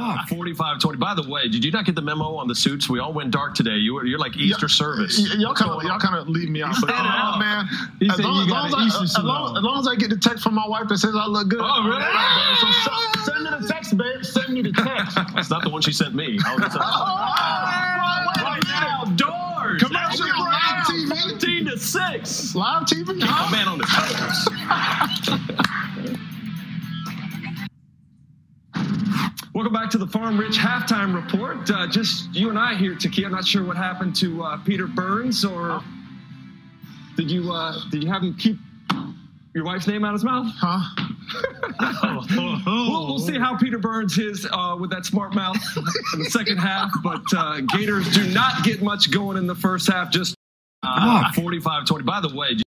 Ah, 45 20. By the way, did you not get the memo on the suits? We all went dark today. You were, you're like Easter Yeah, service. y- Y'all kind of y'all kind of leave me out, but uh, man, as long, as, long as, I, as, long, as long as I get the text from my wife that says I look good. Oh, really? So send, me the text, babe. Send me the text. That's not the one she sent me. I was just- right now, doors. Commercial live TV. 13 to 6. Live TV. Keep my man on the Welcome back to the Farm Rich halftime report. Uh, just you and I here, Taki. I'm not sure what happened to uh, Peter Burns, or did you uh, did you have him keep your wife's name out of his mouth? Huh? We'll, we'll see how Peter Burns is uh, with that smart mouth in the second half. But uh, Gators do not get much going in the first half. Just Uh, 45 20. By the way,